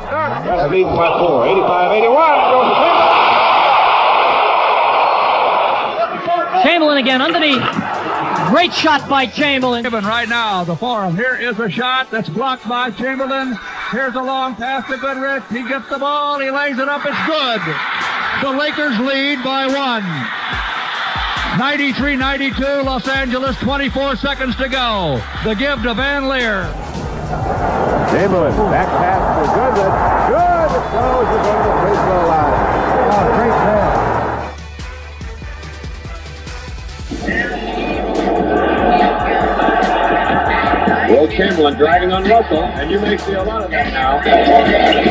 That's by four. 85 81. Chamberlain again underneath. Great shot by Chamberlain. Given right now, the forum. Here is a shot that's blocked by Chamberlain. Here's a long pass to Goodrich. He gets the ball. He lays it up. It's good. The Lakers lead by one. 93-92, Los Angeles, 24 seconds to go. The give to Van Lier. Chamberlain, back pass for Goodrich. Good. It goes to the free throw line. Oh, great pass. Wilt Chamberlain driving on Russell, and you may see a lot of that now.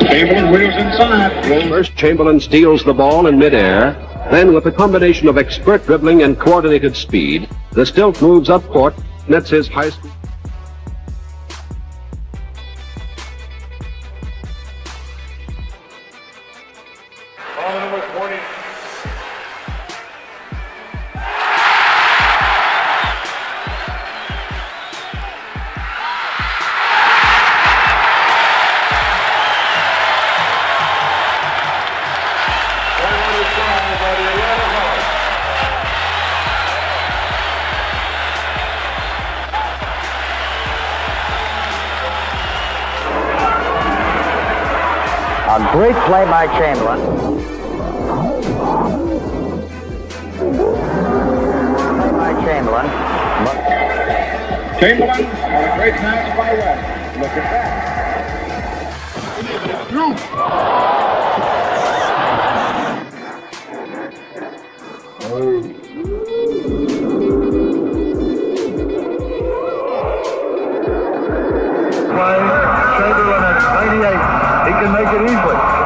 Chamberlain wheels inside. First, Chamberlain steals the ball in midair. Then, with a combination of expert dribbling and coordinated speed, the stilt moves up court, nets his high school. A great play by Chamberlain. Play by Chamberlain. But Chamberlain on a great pass by West. Look at that. play. Chamberlain at 98. Make it easily.